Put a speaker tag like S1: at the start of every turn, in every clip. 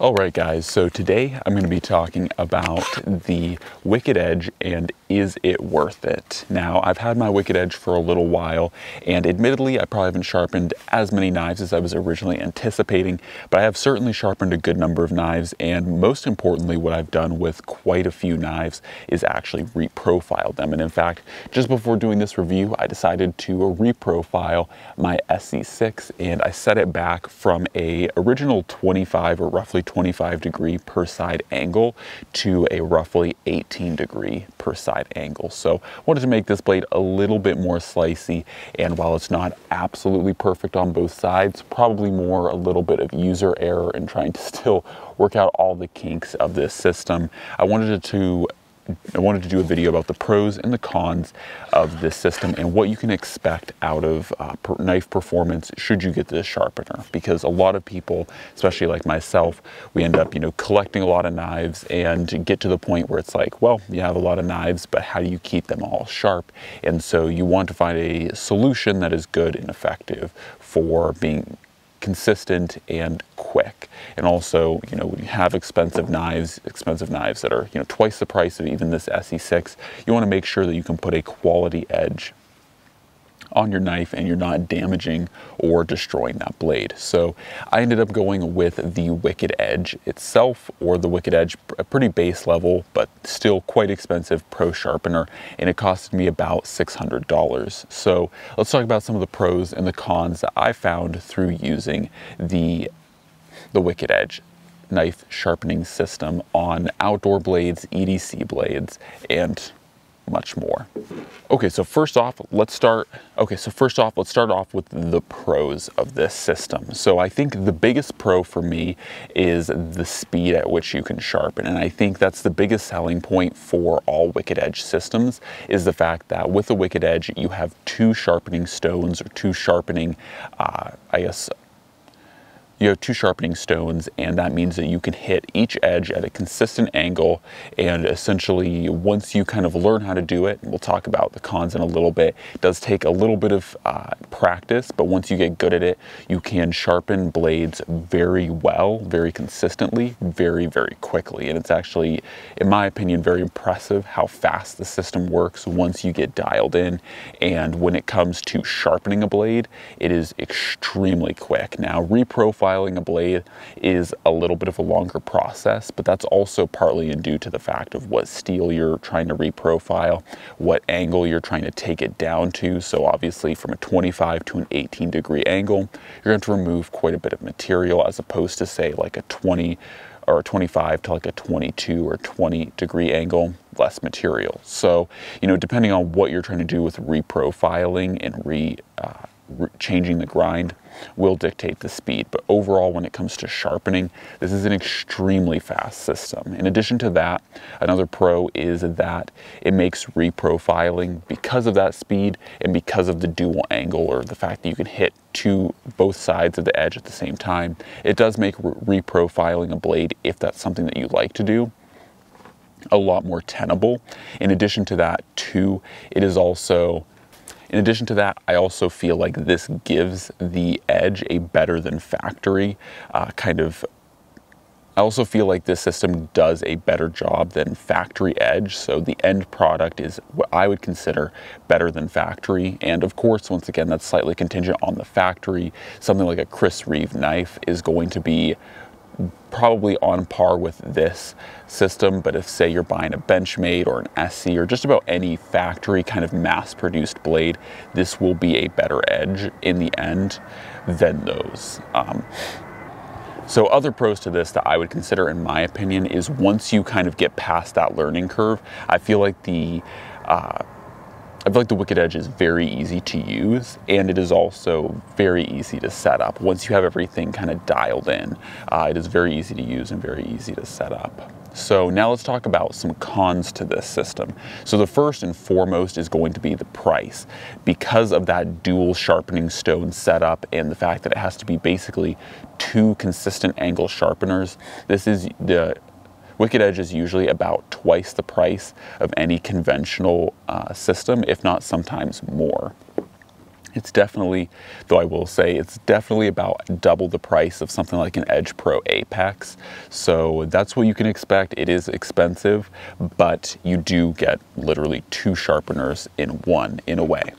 S1: All right, guys, so today I'm going to be talking about the Wicked Edge and is it worth it? Now, I've had my Wicked Edge for a little while, and admittedly, I probably haven't sharpened as many knives as I was originally anticipating, but I have certainly sharpened a good number of knives, and most importantly, what I've done with quite a few knives is actually reprofile them. And in fact, just before doing this review, I decided to reprofile my ESEE 6, and I set it back from a original 25 or roughly 25 degree per side angle to a roughly 18 degree per side angle. So wanted to make this blade a little bit more slicey and while it's not absolutely perfect on both sides, probably more a little bit of user error in trying to still work out all the kinks of this system. I wanted to I wanted to do a video about the pros and the cons of this system and what you can expect out of uh, per knife performance should you get this sharpener. Because a lot of people, especially like myself, we end up, you know, collecting a lot of knives and get to the point where it's like, well, you have a lot of knives, but how do you keep them all sharp? And so you want to find a solution that is good and effective for being consistent and quick. And also, you know, when you have expensive knives, expensive knives that are, you know, twice the price of even this ESEE 6, you want to make sure that you can put a quality edge on your knife and you're not damaging or destroying that blade. So I ended up going with the Wicked Edge itself or the Wicked Edge, a pretty base level, but still quite expensive pro sharpener. And it costed me about $600. So let's talk about some of the pros and the cons that I found through using the, the Wicked Edge knife sharpening system on outdoor blades, EDC blades, and much more. Okay, so first off, let's start, okay, so first off, let's start off with the pros of this system. So I think the biggest pro for me is the speed at which you can sharpen. And I think that's the biggest selling point for all Wicked Edge systems is the fact that with the Wicked Edge, you have two sharpening stones or two sharpening, uh, I guess, you have two sharpening stones and that means that you can hit each edge at a consistent angle and essentially once you kind of learn how to do it, we'll talk about the cons in a little bit, it does take a little bit of uh, practice, but once you get good at it, you can sharpen blades very well, very consistently, very, very quickly. And it's actually, in my opinion, very impressive how fast the system works once you get dialed in. And when it comes to sharpening a blade, it is extremely quick. Now, reprofile profiling a blade is a little bit of a longer process, but that's also partly due to the fact of what steel you're trying to reprofile, what angle you're trying to take it down to. So obviously from a 25 to an 18 degree angle, you're going to remove quite a bit of material as opposed to say like a 20 or a 25 to like a 22 or 20 degree angle, less material. So, you know, depending on what you're trying to do with reprofiling and re, uh, re changing the grind, will dictate the speed. But overall, when it comes to sharpening, this is an extremely fast system. In addition to that, another pro is that it makes reprofiling because of that speed and because of the dual angle or the fact that you can hit to both sides of the edge at the same time. It does make reprofiling a blade if that's something that you like to do a lot more tenable. In addition to that, too, it is also in addition to that, I also feel like this gives the Edge a better than factory uh, kind of I also feel like this system does a better job than factory edge. So the end product is what I would consider better than factory. And of course, once again, that's slightly contingent on the factory. Something like a Chris Reeve knife is going to be probably on par with this system, but if say you're buying a Benchmade or an ESEE or just about any factory kind of mass produced blade, this will be a better edge in the end than those. Um, so other pros to this that I would consider in my opinion is once you kind of get past that learning curve, I feel like the uh, I feel like the Wicked Edge is very easy to use and it is also very easy to set up. Once you have everything kind of dialed in, uh, it is very easy to use and very easy to set up. So now let's talk about some cons to this system. So the first and foremost is going to be the price. Because of that dual sharpening stone setup and the fact that it has to be basically two consistent angle sharpeners, this is the Wicked Edge is usually about twice the price of any conventional uh, system, if not sometimes more. It's definitely, though I will say, it's definitely about double the price of something like an Edge Pro Apex. So that's what you can expect. It is expensive, but you do get literally two sharpeners in one in a way.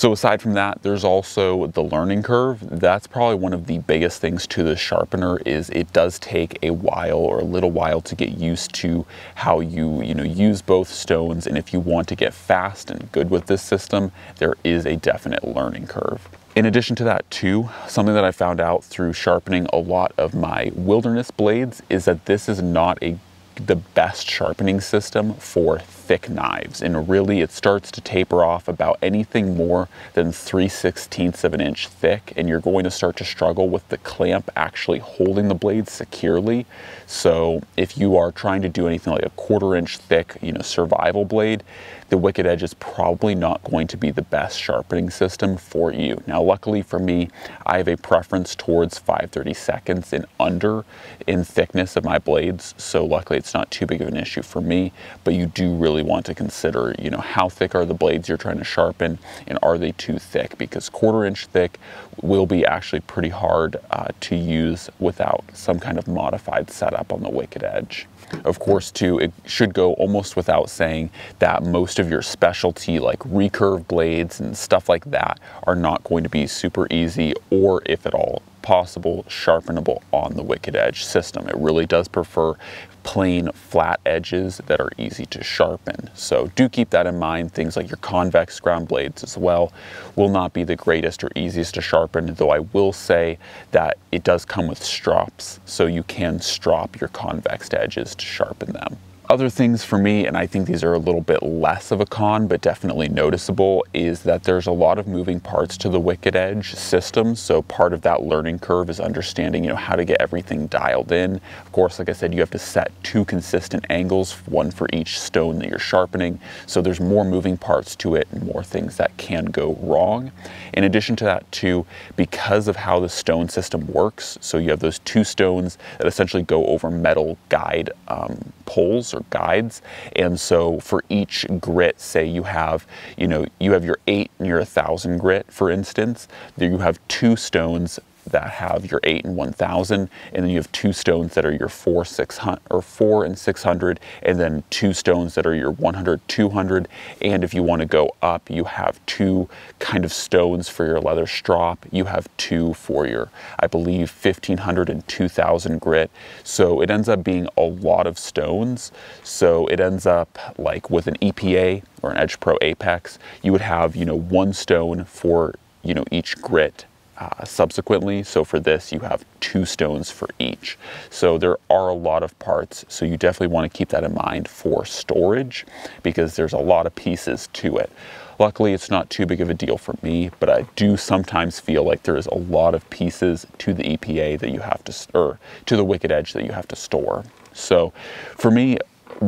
S1: So aside from that, there's also the learning curve. That's probably one of the biggest things to the sharpener is it does take a while or a little while to get used to how you, you know, use both stones. And if you want to get fast and good with this system, there is a definite learning curve. In addition to that too, something that I found out through sharpening a lot of my wilderness blades is that this is not a the best sharpening system for thick knives. And really it starts to taper off about anything more than 3 16ths of an inch thick. And you're going to start to struggle with the clamp actually holding the blade securely. So if you are trying to do anything like a quarter inch thick, you know, survival blade, the Wicked Edge is probably not going to be the best sharpening system for you. Now, luckily for me, I have a preference towards 530 seconds and under in thickness of my blades. So luckily it's not too big of an issue for me, but you do really want to consider, you know, how thick are the blades you're trying to sharpen and are they too thick? Because quarter inch thick will be actually pretty hard uh, to use without some kind of modified setup on the Wicked Edge. Of course, too, it should go almost without saying that most of your specialty like recurve blades and stuff like that are not going to be super easy or if at all possible sharpenable on the Wicked Edge system. It really does prefer plain flat edges that are easy to sharpen. So do keep that in mind. Things like your convex ground blades as well will not be the greatest or easiest to sharpen, though I will say that it does come with strops, so you can strop your convex edges to sharpen them. Other things for me, and I think these are a little bit less of a con, but definitely noticeable, is that there's a lot of moving parts to the Wicked Edge system. So part of that learning curve is understanding, you know, how to get everything dialed in. Of course, like I said, you have to set two consistent angles, one for each stone that you're sharpening. So there's more moving parts to it and more things that can go wrong. In addition to that too, because of how the stone system works, so you have those two stones that essentially go over metal guide um, poles or guides. And so for each grit, say you have, you know, you have your eight and your 1000 grit, for instance, you have two stones that have your 8 and 1000 and then you have two stones that are your 4 600 or 4 and 600 and then two stones that are your 100 200 and if you want to go up you have two kind of stones for your leather strop. You have two for your I believe 1500 and 2000 grit. So it ends up being a lot of stones. So it ends up like with an EPA or an Edge Pro Apex you would have you know one stone for you know each grit uh, subsequently. So for this, you have two stones for each. So there are a lot of parts. So you definitely want to keep that in mind for storage because there's a lot of pieces to it. Luckily, it's not too big of a deal for me, but I do sometimes feel like there is a lot of pieces to the EPA that you have to, or to the Wicked Edge that you have to store. So for me,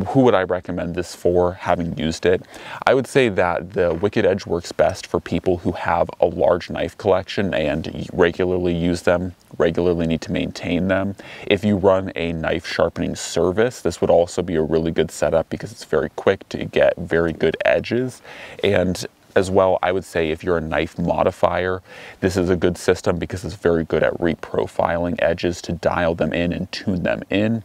S1: who would I recommend this for having used it? I would say that the Wicked Edge works best for people who have a large knife collection and regularly use them, regularly need to maintain them. If you run a knife sharpening service, this would also be a really good setup because it's very quick to get very good edges. And as well, I would say if you're a knife modifier, this is a good system because it's very good at reprofiling edges to dial them in and tune them in.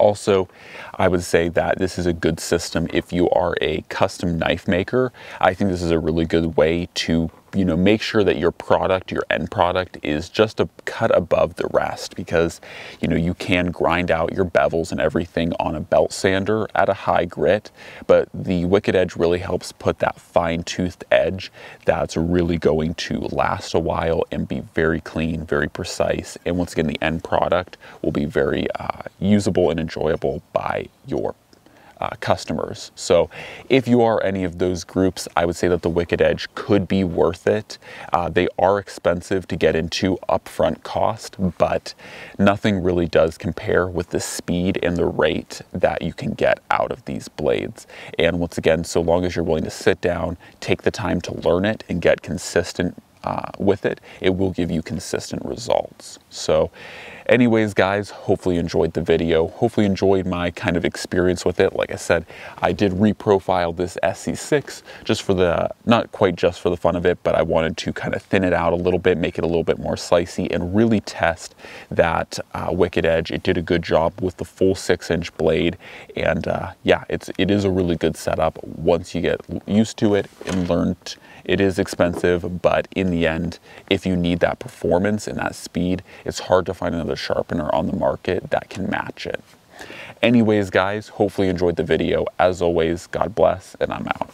S1: Also, I would say that this is a good system if you are a custom knife maker. I think this is a really good way to you know, make sure that your product, your end product is just a cut above the rest because, you know, you can grind out your bevels and everything on a belt sander at a high grit, but the Wicked Edge really helps put that fine toothed edge that's really going to last a while and be very clean, very precise. And once again, the end product will be very uh, usable and enjoyable by your uh, customers. So if you are any of those groups, I would say that the Wicked Edge could be worth it. Uh, they are expensive to get into upfront cost, but nothing really does compare with the speed and the rate that you can get out of these blades. And once again, so long as you're willing to sit down, take the time to learn it and get consistent uh, with it, it will give you consistent results. So anyways, guys, hopefully enjoyed the video. Hopefully enjoyed my kind of experience with it. Like I said, I did reprofile this ESEE 6 just for the, not quite just for the fun of it, but I wanted to kind of thin it out a little bit, make it a little bit more slicey and really test that uh, Wicked Edge. It did a good job with the full six inch blade. And uh, yeah, it's, it is a really good setup once you get used to it and learned it is expensive, but in the end, if you need that performance and that speed, it's hard to find another sharpener on the market that can match it. Anyways, guys, hopefully you enjoyed the video. As always, God bless, and I'm out.